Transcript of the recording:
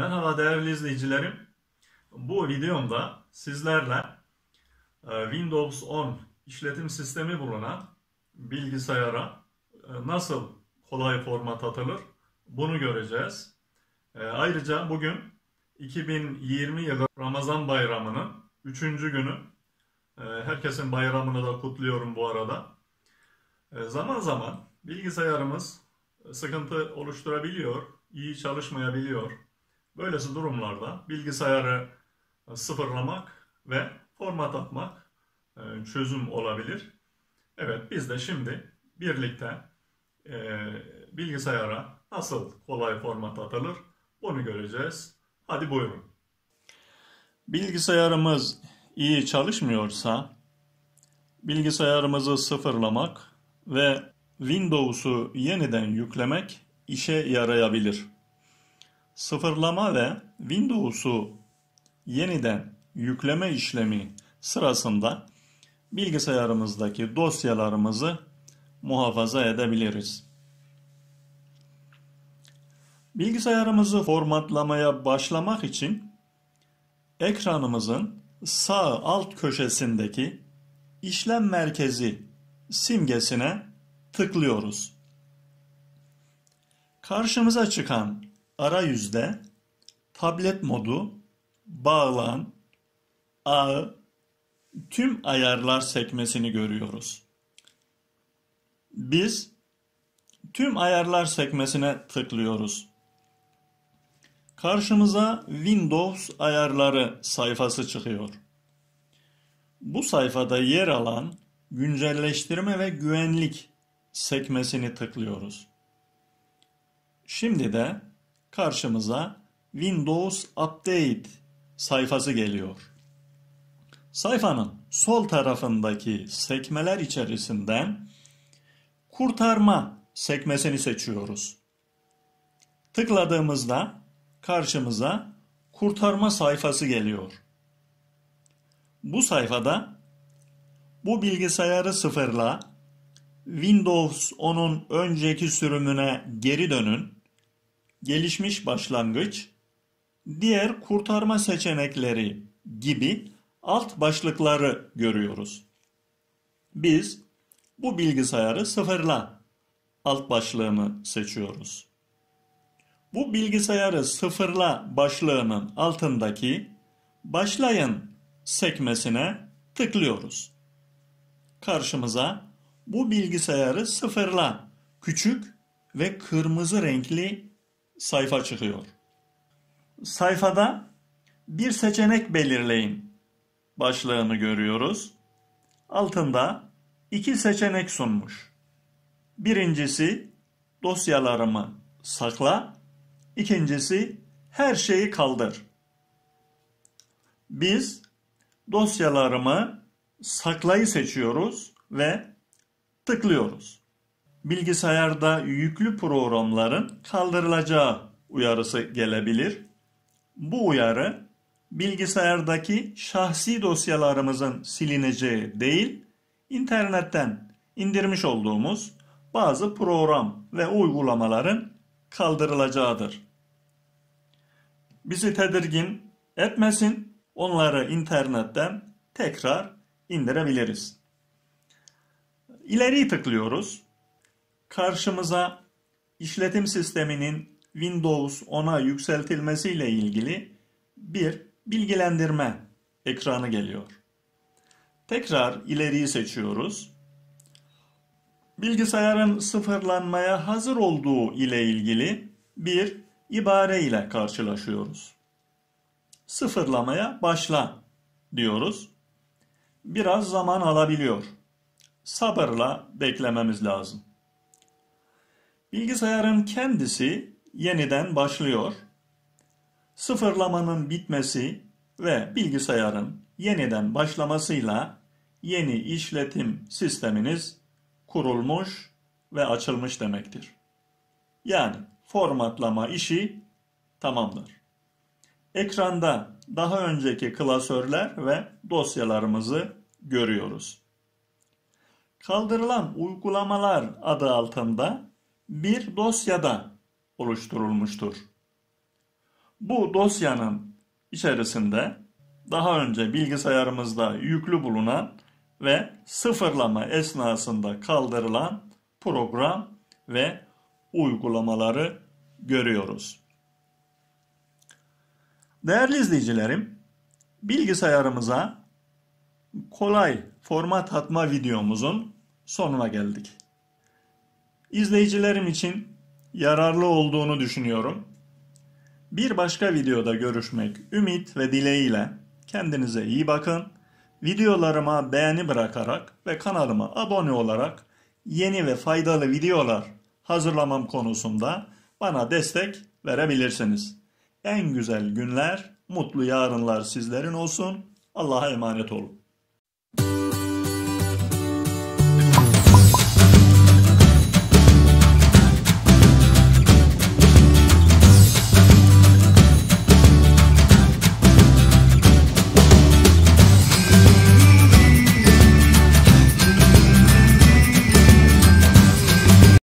Merhaba değerli izleyicilerim. Bu videomda sizlerle e, Windows 10 işletim sistemi bulunan bilgisayara e, nasıl kolay format atılır bunu göreceğiz. E, ayrıca bugün 2020 yılı Ramazan bayramının 3. günü. Herkesin bayramını da kutluyorum bu arada. Zaman zaman bilgisayarımız sıkıntı oluşturabiliyor, iyi çalışmayabiliyor. Böylesi durumlarda bilgisayarı sıfırlamak ve format atmak e, çözüm olabilir. Evet biz de şimdi birlikte e, bilgisayara nasıl kolay format atılır bunu göreceğiz. Hadi buyurun. Bilgisayarımız iyi çalışmıyorsa bilgisayarımızı sıfırlamak ve Windows'u yeniden yüklemek işe yarayabilir. Sıfırlama ve Windows'u yeniden yükleme işlemi sırasında bilgisayarımızdaki dosyalarımızı muhafaza edebiliriz. Bilgisayarımızı formatlamaya başlamak için ekranımızın sağ alt köşesindeki işlem merkezi simgesine tıklıyoruz. Karşımıza çıkan arayüzde tablet modu, bağlan, ağı, tüm ayarlar sekmesini görüyoruz. Biz tüm ayarlar sekmesine tıklıyoruz. Karşımıza Windows ayarları sayfası çıkıyor. Bu sayfada yer alan güncelleştirme ve güvenlik sekmesini tıklıyoruz. Şimdi de karşımıza Windows Update sayfası geliyor. Sayfanın sol tarafındaki sekmeler içerisinden kurtarma sekmesini seçiyoruz. Tıkladığımızda karşımıza kurtarma sayfası geliyor. Bu sayfada bu bilgisayarı sıfırla, Windows 10'un önceki sürümüne geri dönün gelişmiş başlangıç, diğer kurtarma seçenekleri gibi alt başlıkları görüyoruz. Biz bu bilgisayarı sıfırla alt başlığını seçiyoruz. Bu bilgisayarı sıfırla başlığının altındaki başlayın sekmesine tıklıyoruz. Karşımıza bu bilgisayarı sıfırla küçük ve kırmızı renkli sayfa çıkıyor. Sayfada bir seçenek belirleyin başlığını görüyoruz. Altında iki seçenek sunmuş. Birincisi dosyalarımı sakla, ikincisi her şeyi kaldır. Biz dosyalarımı saklayı seçiyoruz ve tıklıyoruz bilgisayarda yüklü programların kaldırılacağı uyarısı gelebilir. Bu uyarı bilgisayardaki şahsi dosyalarımızın silineceği değil, internetten indirmiş olduğumuz bazı program ve uygulamaların kaldırılacağıdır. Bizi tedirgin etmesin, onları internetten tekrar indirebiliriz. İleri tıklıyoruz karşımıza işletim sisteminin Windows 10'a yükseltilmesiyle ilgili bir bilgilendirme ekranı geliyor. Tekrar ileriyi seçiyoruz. Bilgisayarın sıfırlanmaya hazır olduğu ile ilgili bir ibare ile karşılaşıyoruz. Sıfırlamaya başla diyoruz. Biraz zaman alabiliyor. Sabırla beklememiz lazım. Bilgisayarın kendisi yeniden başlıyor. Sıfırlamanın bitmesi ve bilgisayarın yeniden başlamasıyla yeni işletim sisteminiz kurulmuş ve açılmış demektir. Yani formatlama işi tamamdır. Ekranda daha önceki klasörler ve dosyalarımızı görüyoruz. Kaldırılan uygulamalar adı altında bir dosyada oluşturulmuştur. Bu dosyanın içerisinde daha önce bilgisayarımızda yüklü bulunan ve sıfırlama esnasında kaldırılan program ve uygulamaları görüyoruz. Değerli izleyicilerim, bilgisayarımıza kolay format atma videomuzun sonuna geldik. İzleyicilerim için yararlı olduğunu düşünüyorum. Bir başka videoda görüşmek ümit ve dileğiyle kendinize iyi bakın. Videolarıma beğeni bırakarak ve kanalıma abone olarak yeni ve faydalı videolar hazırlamam konusunda bana destek verebilirsiniz. En güzel günler, mutlu yarınlar sizlerin olsun. Allah'a emanet olun.